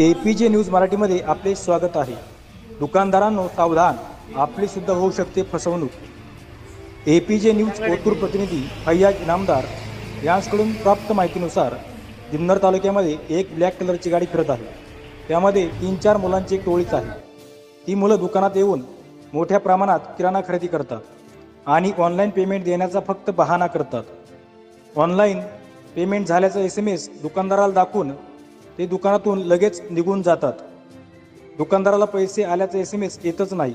ए P J news मराठीमध्ये आपले स्वागत आहे. दुकानदारांनो सावधान. आपली सुद्धा होऊ शकते फसवणूक. A P J news Otur प्रतिनिधी फैयाज इनामदार यांकडून प्राप्त माहितीनुसार जुन्नर तालुक्यामध्ये एक ब्लॅक कलरची गाडी फिरत आहे. त्यामध्ये तीन चार मुलांची एक टोळीच आहे. ती मुलं दुकानात येऊन मोठ्या प्रमाणात किराणा खरेदी करतात आणि ऑनलाईन पेमेंट देण्याचा फक्त बहाणा करतात. ऑनलाईन पेमेंट झाल्याचा एस एम एस दुकानदाराला दाखवून ते दुकानातून लगेच निघून जातात. दुकानदाराला पैसे आल्याचा एस एम एस येतच नाही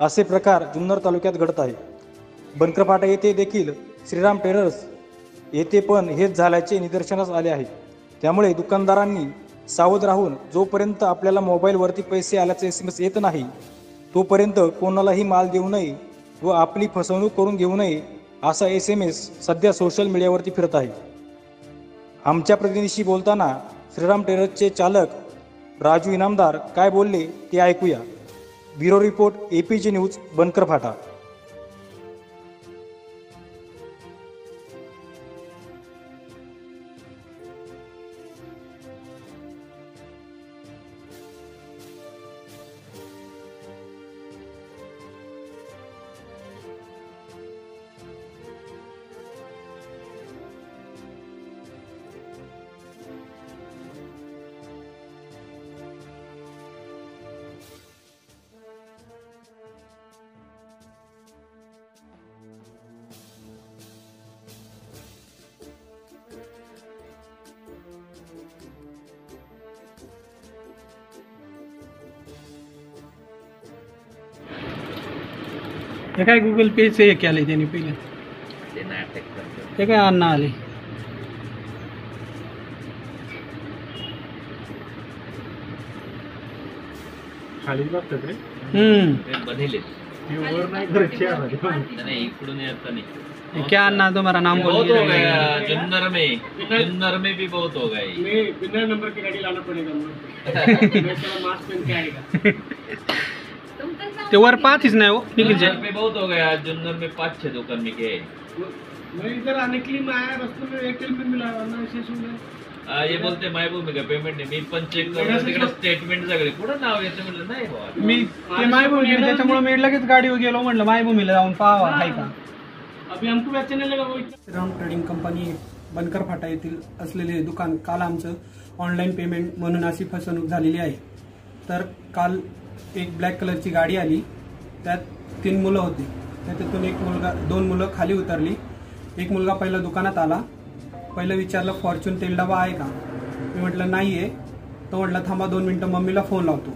असे प्रकार जुन्नर तालुक्यात घडत आहे बनकरपाटा येथे देखील श्रीराम टेरर्स येथे पण हेच झाल्याचे निदर्शनास आले आहे. त्यामुळे दुकानदारांनी सावध राहून जोपर्यंत आपल्याला मोबाईलवरती पैसे आल्याचा एस एम एस येत नाही तोपर्यंत कोणालाही माल देऊ नये व आपली फसवणूक करून घेऊ नये असा एस एम एस सध्या सोशल मीडियावरती फिरत आहे. आमच्या प्रतिनिधीशी बोलताना श्रीराम टेरसचे चालक राजू इनामदार काय बोलले ते ऐकूया. Bureau report A P G news Bankar Phata हे काय गुगल पेचे हे केलंय त्यांनी पहिले? हे काय अण्णा आले खाली बघतात रे हम्म। बनेले वर नाही घरचे नहीं इकडून येता नहीं। ये क्या अन्ना तुम्हारा नाम बोल बहुत हो गया जुन्नर में जुन्नर में भी बहुत हो गए मैं बिना नंबर की गाड़ी लाना पड़ेगा। मुझे मैं मास्क पहन के आएगा। ते वर पाहतीच नाही हो निखिल जुन्नर में बहुत हो गया जुन्नर में पाँच छह दुकान में गए मैं इधर आने के लिए मैं आया रास्ते में एयरटेल मिला वरना ऐसे सुन आ, ये बोलते मायबूब में पेमेंट नाही मी पण चेक करून तिकडे स्टेटमेंट सगळे कुठं नाव येतं म्हणलं नाही बाबा मी ते मायभूमी गेली त्याच्यामुळे मी लगेच गाडीवर गेलो म्हणलं मायभूमीला जाऊन पाहावा आहे का? अभी हमको भी अच्छा नहीं लगा वो श्रीराम ट्रेडिंग कंपनी बनकर फाटा येथील असलेले दुकान काल आमचं ऑनलाईन पेमेंट म्हणून अशी फसवणूक झालेली आहे. तर काल एक ब्लॅक कलरची गाडी आली. त्यात तीन मुलं होती. त्याच्यातून एक मुलगा दोन मुलं खाली उतरली. एक मुलगा पहिला दुकानात आला. पहिलं विचारलं फॉर्च्यून तेल डबा आहे का? मी म्हटलं नाही आहे तो म्हटला थांबा दोन मिनटं मम्मीला फोन लावतो.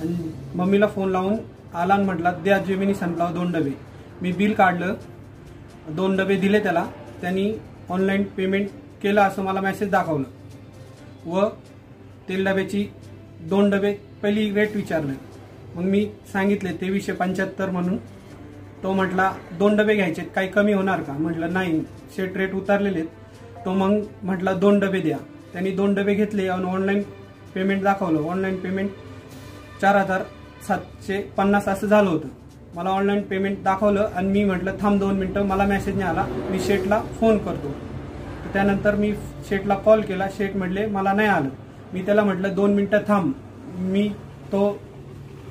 आणि मम्मीला फोन लावून आला आणि म्हटला द्या जेमिनी सनफ्लावर दोन डबे. मी बिल काढलं. दोन डबे दिले त्याला. त्यांनी ऑनलाईन पेमेंट केलं असं मला मेसेज दाखवलं. व तेल डब्याची दोन डबे पहिली वेट विचारले. मग मी सांगितले तेवीसशे पंच्याहत्तर म्हणून. तो म्हटला दोन डबे घ्यायचे काही कमी होणार का? म्हटलं नाही सेट रेट उतारलेले आहेत. तो मग म्हटला दोन डबे द्या. त्यांनी दोन डबे घेतले आणि ऑनलाईन पेमेंट दाखवलं. ऑनलाईन पेमेंट चार हजार सातशे पन्नास असं झालं होतं. मला ऑनलाईन पेमेंट दाखवलं आणि मी म्हटलं थांब दोन मिनटं मला मेसेज नाही आला. मी शेटला फोन करतो. त्यानंतर मी शेटला कॉल केला. शेट म्हटले मला नाही आलं. मी त्याला म्हटलं दोन मिनटं थांब. मी तो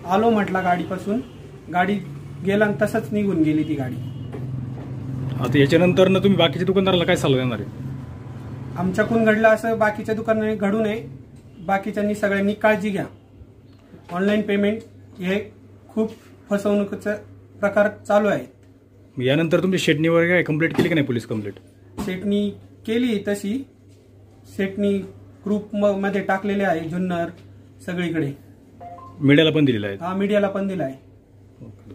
आलो म्हटला गाडीपासून. गाडी गेला आणि तसंच निघून गेली ती गाडी. आता याच्यानंतर ना तुम्ही बाकीच्या दुकानदाराला काय सल्ला देणार आहे? आमच्याकडून घडलं असं बाकीच्या दुकानाने घडू नये. बाकीच्यांनी सगळ्यांनी काळजी घ्या. ऑनलाईन पेमेंट हे खूप फसवणुकीचा प्रकार चालू आहे मग यानंतर तुमच्या शेटणी वगैरे काय कंप्लीट केली की नाही पोलीस कंप्लीट सेटनी केली तशी. सेटनी ग्रुप म- मध्ये टाकलेले आहे जुन्नर सगळीकडे. मीडियाला पण दिलेलं आहे. हा मीडियाला पण दिला आहे ओके.